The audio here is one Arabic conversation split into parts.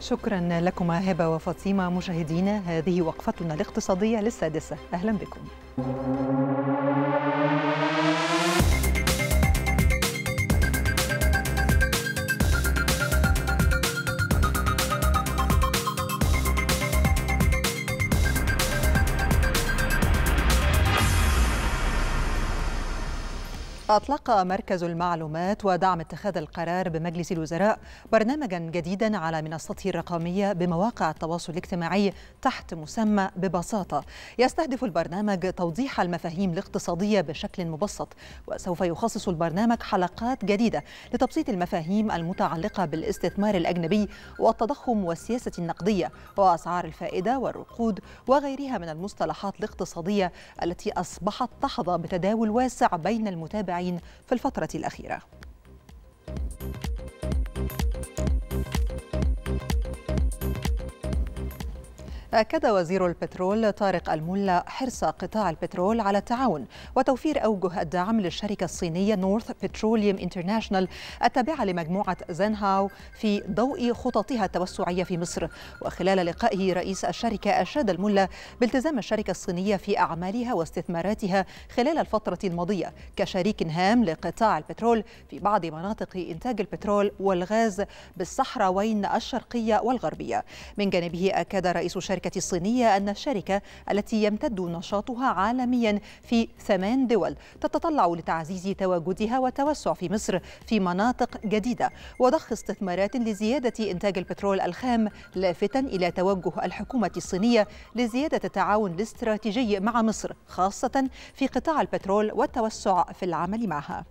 شكرا لكما هبة وفاطمة مشاهدينا هذه وقفتنا الاقتصادية للسادسة. أهلا بكم. أطلق مركز المعلومات ودعم اتخاذ القرار بمجلس الوزراء برنامجا جديدا على منصته الرقمية بمواقع التواصل الاجتماعي تحت مسمى ببساطة. يستهدف البرنامج توضيح المفاهيم الاقتصادية بشكل مبسط وسوف يخصص البرنامج حلقات جديدة لتبسيط المفاهيم المتعلقة بالاستثمار الأجنبي والتضخم والسياسة النقدية وأسعار الفائدة والرقود وغيرها من المصطلحات الاقتصادية التي أصبحت تحظى بتداول واسع بين المتابعين في الفترة الأخيرة. أكد وزير البترول طارق الملا حرص قطاع البترول على التعاون وتوفير أوجه الدعم للشركة الصينية نورث بتروليوم انترناشونال التابعة لمجموعة زنهاو في ضوء خططها التوسعية في مصر. وخلال لقائه رئيس الشركة أشاد الملا بالتزام الشركة الصينية في أعمالها واستثماراتها خلال الفترة الماضية كشريك هام لقطاع البترول في بعض مناطق إنتاج البترول والغاز بالصحراوين الشرقية والغربية. من جانبه أكد رئيس الشركة الصينية أن الشركة التي يمتد نشاطها عالميا في ثمان دول تتطلع لتعزيز تواجدها والتوسع في مصر في مناطق جديدة وضخ استثمارات لزيادة إنتاج البترول الخام لافتا إلى توجه الحكومة الصينية لزيادة التعاون الاستراتيجي مع مصر خاصة في قطاع البترول والتوسع في العمل معها.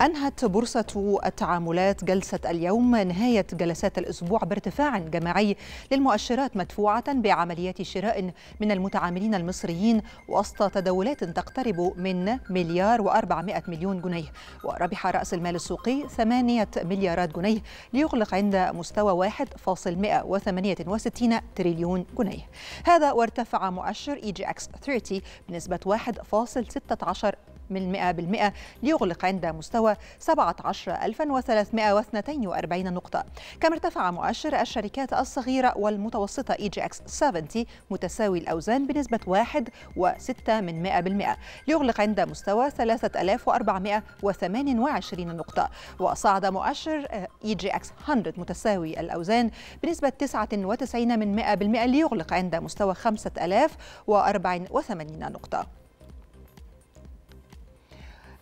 أنهت بورصة التعاملات جلسة اليوم نهاية جلسات الأسبوع بارتفاع جماعي للمؤشرات مدفوعة بعمليات شراء من المتعاملين المصريين وسط تداولات تقترب من مليار و400 مليون جنيه. وربح رأس المال السوقي 8 مليارات جنيه ليغلق عند مستوى 1.168 تريليون جنيه. هذا وارتفع مؤشر EGX 30 بنسبة 1.16 من 100% ليغلق عند مستوى 17342 نقطة. كما ارتفع مؤشر الشركات الصغيرة والمتوسطة EGX 70 متساوي الأوزان بنسبة 1.6 من 100% ليغلق عند مستوى 3428 نقطة. وصعد مؤشر EGX 100 متساوي الأوزان بنسبة 99 من 100% ليغلق عند مستوى 5084 نقطة.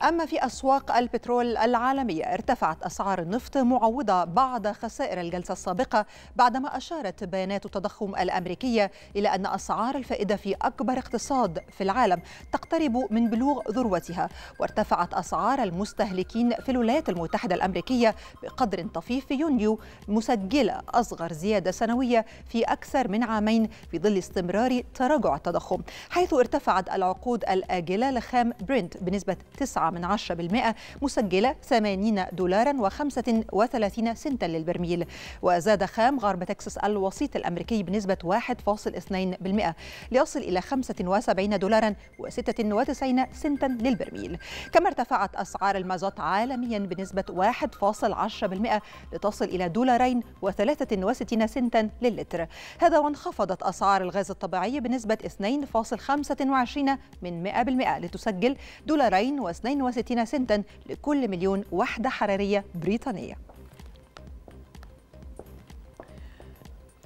أما في أسواق البترول العالمية ارتفعت أسعار النفط معوضة بعد خسائر الجلسة السابقة بعدما أشارت بيانات التضخم الأمريكية إلى أن أسعار الفائدة في أكبر اقتصاد في العالم تقترب من بلوغ ذروتها. وارتفعت أسعار المستهلكين في الولايات المتحدة الأمريكية بقدر طفيف في يونيو مسجلة أصغر زيادة سنوية في أكثر من عامين في ظل استمرار تراجع التضخم حيث ارتفعت العقود الآجلة لخام برنت بنسبة 9 من 10% مسجلة 80 دولارا و35 سنتا للبرميل. وزاد خام غرب تكساس الوسيط الأمريكي بنسبة 1.2% ليصل إلى 75 دولارا و96 سنتا للبرميل. كما ارتفعت أسعار المازوت عالميا بنسبة 1.10% لتصل إلى دولارين و63 سنتا للتر هذا وانخفضت أسعار الغاز الطبيعي بنسبة 2.25 من 100% لتسجل دولارين و22 67 سنتا لكل مليون وحدة حرارية بريطانية.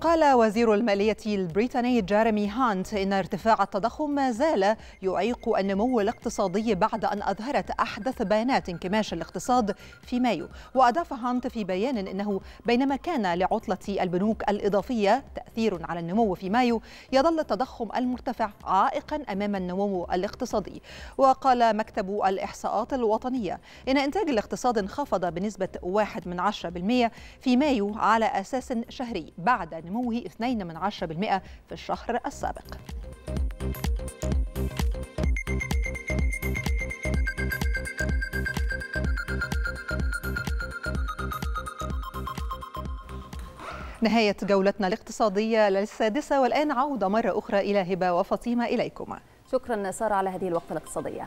قال وزير المالية البريطاني جيريمي هانت إن ارتفاع التضخم ما زال يعيق النمو الاقتصادي بعد أن أظهرت أحدث بيانات انكماش الاقتصاد في مايو. وأضاف هانت في بيان إنه بينما كان لعطلة البنوك الإضافية تأثير على النمو في مايو يظل التضخم المرتفع عائقا أمام النمو الاقتصادي. وقال مكتب الإحصاءات الوطنية إن إنتاج الاقتصاد انخفض بنسبة 1 من 10% في مايو على أساس شهري بعد نموه 2 من 10% في الشهر السابق. نهاية جولتنا الاقتصادية للسادسة والآن عودة مرة أخرى إلى هبة وفاطمة إليكما. شكرا سارة على هذه الوقت الاقتصادية.